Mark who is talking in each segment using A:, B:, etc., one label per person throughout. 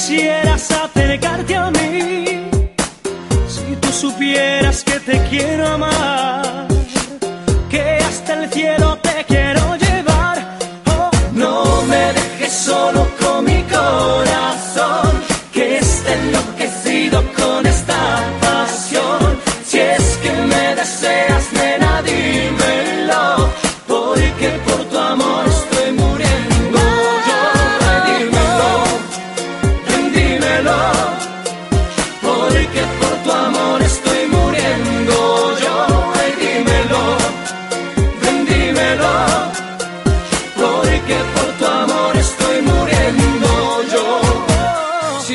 A: quisieras acercarte a mí. Si tú supieras que te quiero amar, que hasta el cielo te quiero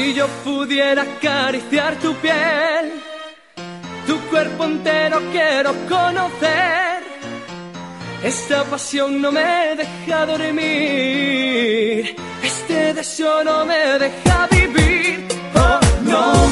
A: Si yo pudiera acariciar tu piel, tu cuerpo entero quiero conocer. Esta pasión no me deja dormir, este deseo no me deja vivir. Oh, no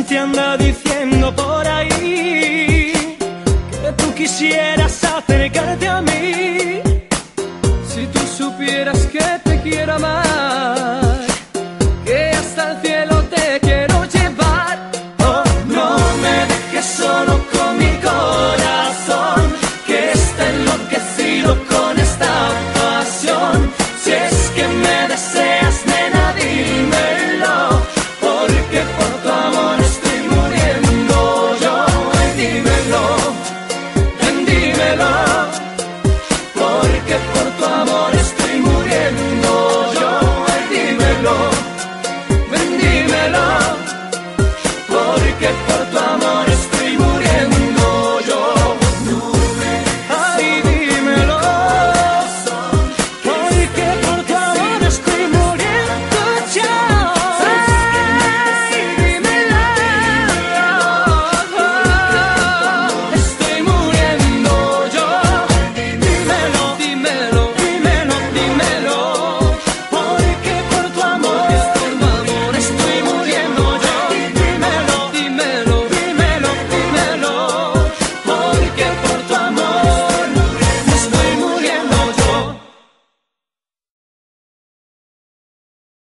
A: gente anda diciendo por ahí que tú quisieras acercarte a mí. Si tú supieras que te quiero amar,